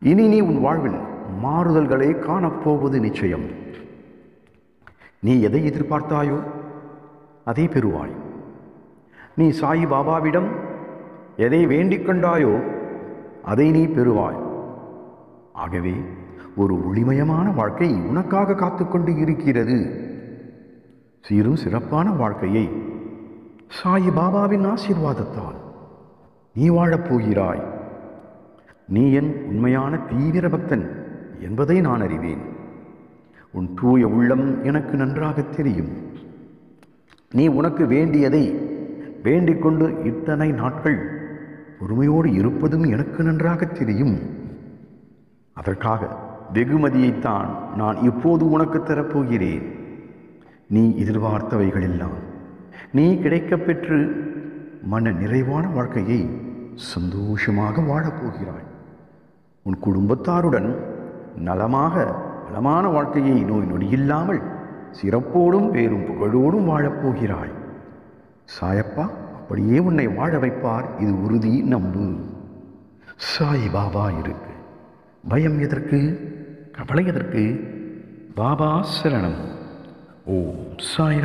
இனி நீ உன் வாழ்வில் மாறுதல்களை காணப்போவது நிச்சயம். நீ எதை எதிர்பார்த்தாயோ அதை பெறுவாய். நீ சாயி பாபாவிடம் எதை வேண்டிக் கொண்டாயோ அதை நீ பெறுவாய். ஆகவே ஒரு ஒளிமயமான வாழ்க்கை உனக்காக காத்துக்கொண்டு இருக்கிறது. சீரும் சிறப்பான வாழ்க்கையை சாயி பாபாவின் ஆசீர்வாதத்தால் நீ வாழப் போகிறாய். நீ என் உண்மையான தீவிர பக்தன் என்பதை நான் அறிவேன். உன் தூய உள்ளம் எனக்கு நன்றாக தெரியும். நீ உனக்கு வேண்டியதை வேண்டிக் கொண்டு இத்தனை நாட்கள் பொறுமையோடு இருப்பதும் எனக்கு நன்றாக தெரியும். அதற்காக வெகுமதியைத்தான் நான் இப்போது உனக்கு தரப்போகிறேன். நீ எதிர்பார்த்தவைகளெல்லாம் நீ கிடைக்கப் பெற்று மன நிறைவான வாழ்க்கையை சந்தோஷமாக வாழப்போகிறாய் உன் குடும்பத்தாருடன் நலமாக நலமான வாழ்க்கையை நோய் நொடியில்லாமல் சிறப்போடும் பேரும் புகழோடும் வாழப்போகிறாய் சாயப்பா அப்படியே உன்னை வாழ வைப்பார். இது உறுதி நம்பு. சாய் பாபா இருக்கு. பயம் எதற்கு? கவலை எதற்கு? பாபா சரணம். ஓம் சாய்